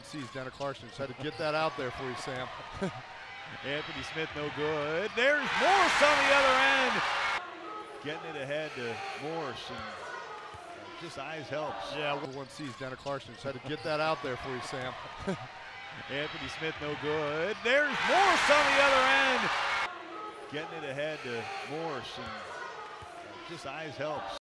Everyone sees Clarkson. Just had to get that out there for you, Sam. Anthony Smith no good. There's Morse on the other end. Getting it ahead to Morse and just eyes helps. Yeah, one sees Dana Clarkson. Just had to get that out there for you, Sam. Anthony Smith no good. There's Morse on the other end. Getting it ahead to Morse and uh, just eyes helps.